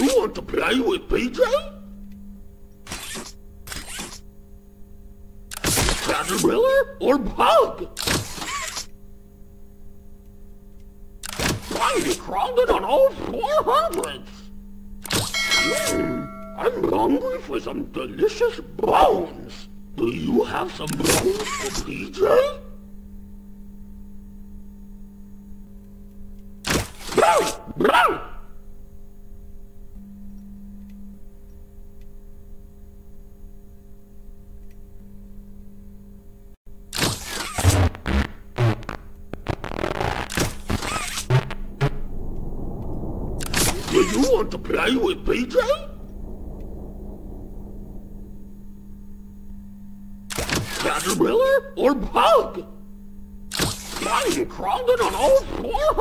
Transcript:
want to play with PJ? Caterpillar or Bug? You crawling on all four hundreds? Hmm, I'm hungry for some delicious bones. Do you have some bones for PJ? Blah, blah. Do you want to play with PJ? Caterpillar or Bug? I'm crawling on all four